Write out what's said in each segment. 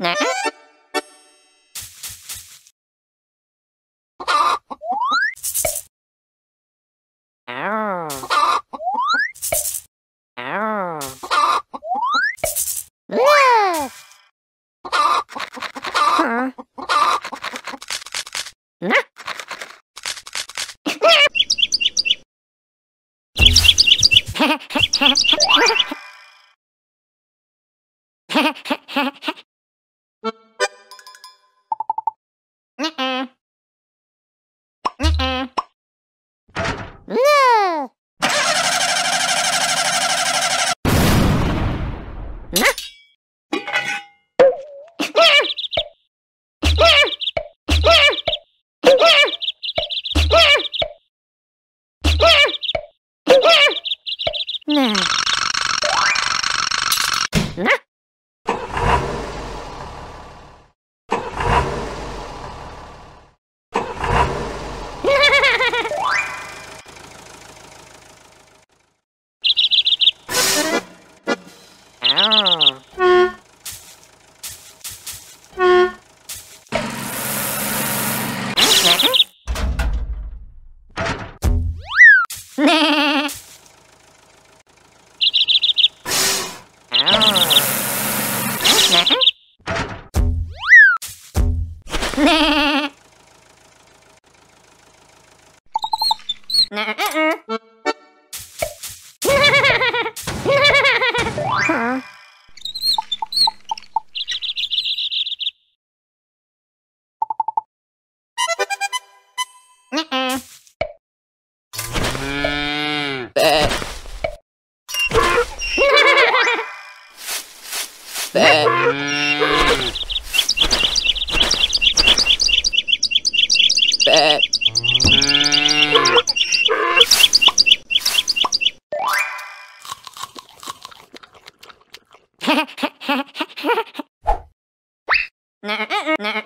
Nah. No! Huh? Nah. Ha ha ha ha ha! Nah. Oh. Uh. thế Tệ Nah, nah.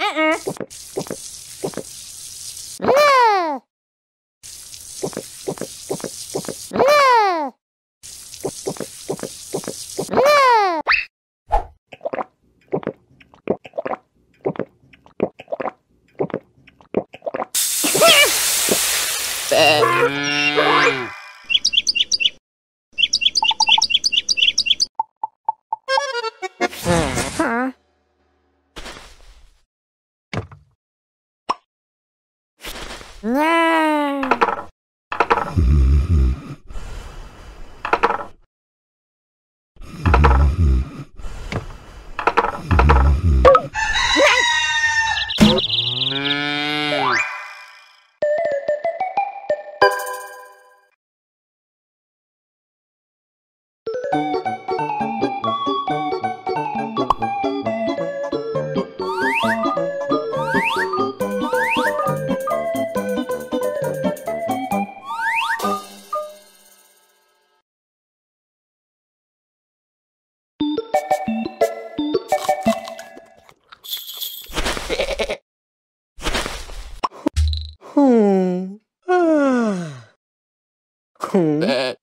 Ho That,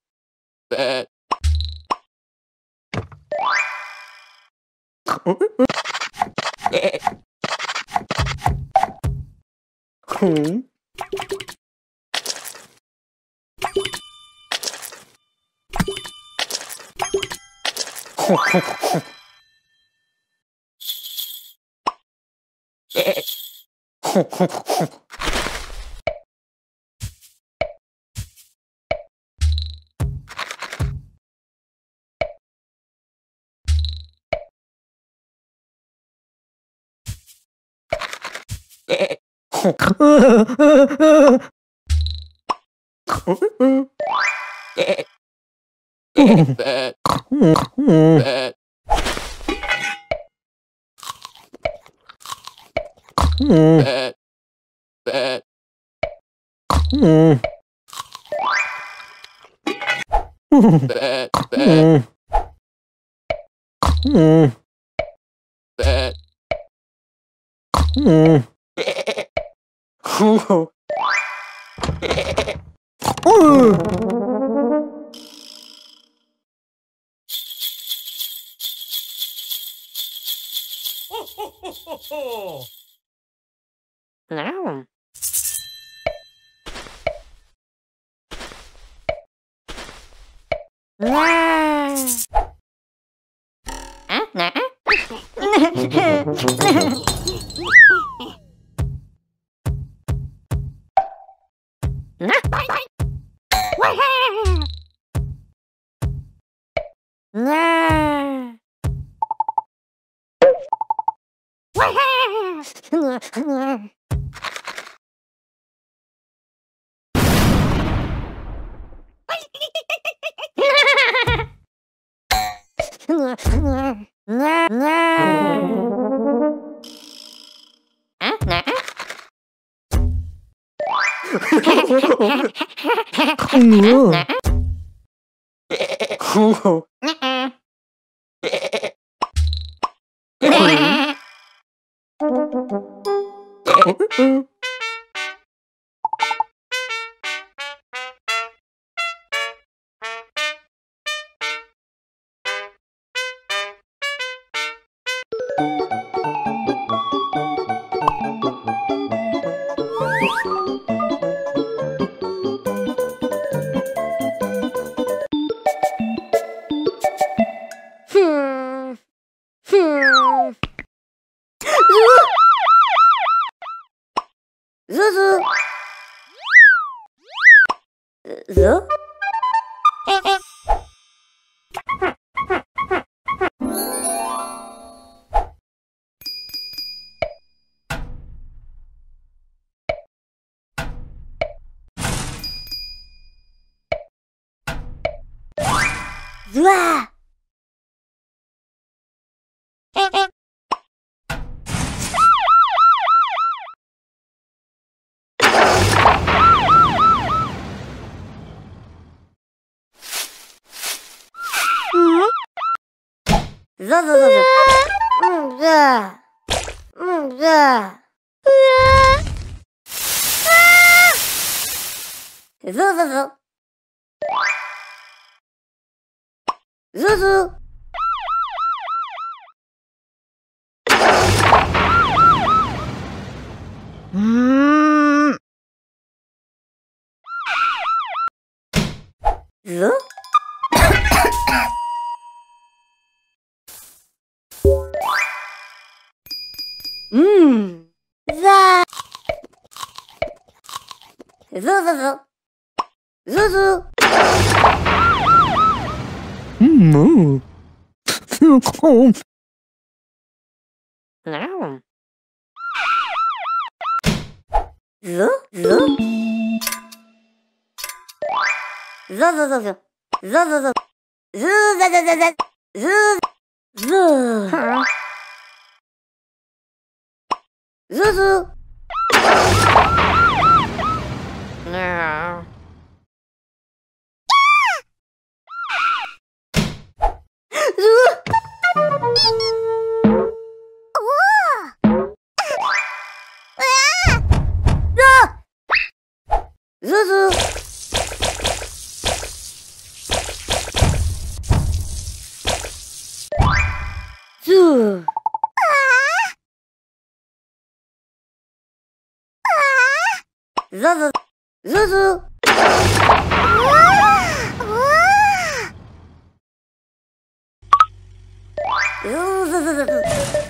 that. Hmm. Mm. Ooh. Ooh. Now. Nah. Nah. Hả? Nè. Không ngứa. Không. Mm-hmm. うわうううん。ううん。ううわううう日子。日子，日子，日子。move. Too cold. Now. The, the. The, the, the, the. The, the, the. The, the, the, the. The, the. Huh. The, the. Now. ふう。ずず、ずず。ずずずずず。